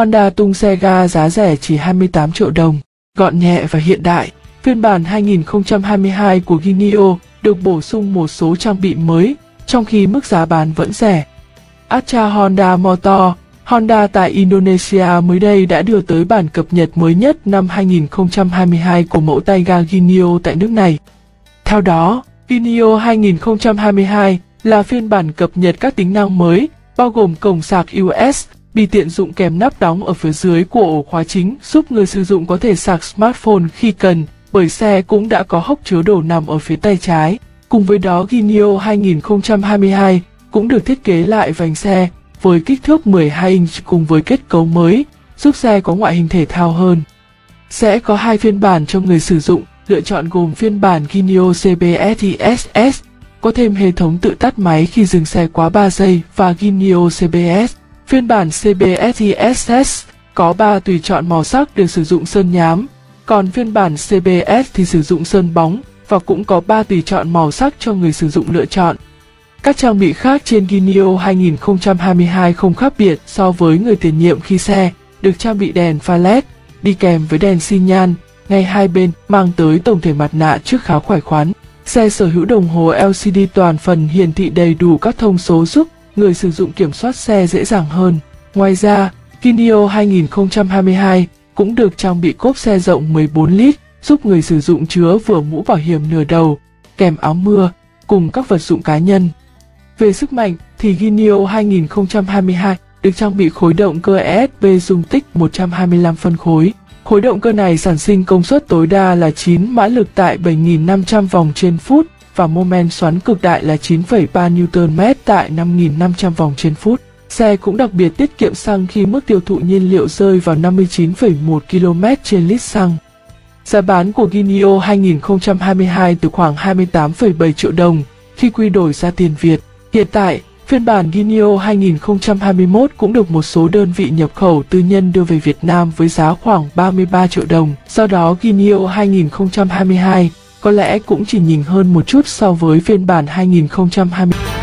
Honda tung xe ga giá rẻ chỉ 28 triệu đồng, gọn nhẹ và hiện đại. Phiên bản 2022 của Ginio được bổ sung một số trang bị mới, trong khi mức giá bán vẫn rẻ. Acha Honda Motor Honda tại Indonesia mới đây đã đưa tới bản cập nhật mới nhất năm 2022 của mẫu tay ga Ginio tại nước này. Theo đó, Ginio 2022 là phiên bản cập nhật các tính năng mới, bao gồm cổng sạc US, bị tiện dụng kèm nắp đóng ở phía dưới của ổ khóa chính giúp người sử dụng có thể sạc smartphone khi cần, bởi xe cũng đã có hốc chứa đồ nằm ở phía tay trái. Cùng với đó Gineo 2022 cũng được thiết kế lại vành xe với kích thước 12 inch cùng với kết cấu mới, giúp xe có ngoại hình thể thao hơn. Sẽ có hai phiên bản cho người sử dụng, lựa chọn gồm phiên bản Gineo CBS có thêm hệ thống tự tắt máy khi dừng xe quá 3 giây và Gineo CBS. Phiên bản CBSISS có 3 tùy chọn màu sắc để sử dụng sơn nhám, còn phiên bản CBS thì sử dụng sơn bóng và cũng có 3 tùy chọn màu sắc cho người sử dụng lựa chọn. Các trang bị khác trên Gineo 2022 không khác biệt so với người tiền nhiệm khi xe, được trang bị đèn pha LED, đi kèm với đèn xi nhan, ngay hai bên mang tới tổng thể mặt nạ trước khá khỏe khoắn. Xe sở hữu đồng hồ LCD toàn phần hiển thị đầy đủ các thông số giúp người sử dụng kiểm soát xe dễ dàng hơn. Ngoài ra, Ginio 2022 cũng được trang bị cốp xe rộng 14 lít, giúp người sử dụng chứa vừa mũ bảo hiểm nửa đầu, kèm áo mưa, cùng các vật dụng cá nhân. Về sức mạnh thì Ginio 2022 được trang bị khối động cơ ESP dung tích 125 phân khối. Khối động cơ này sản sinh công suất tối đa là 9 mã lực tại 7.500 vòng trên phút và mô men xoắn cực đại là 9,3 Nm tại 5.500 vòng trên phút. Xe cũng đặc biệt tiết kiệm xăng khi mức tiêu thụ nhiên liệu rơi vào 59,1 km trên lít xăng. Giá bán của Ginio 2022 từ khoảng 28,7 triệu đồng khi quy đổi ra tiền Việt. Hiện tại, phiên bản Ginio 2021 cũng được một số đơn vị nhập khẩu tư nhân đưa về Việt Nam với giá khoảng 33 triệu đồng. Do đó Ginio 2022 có lẽ cũng chỉ nhìn hơn một chút so với phiên bản 2020.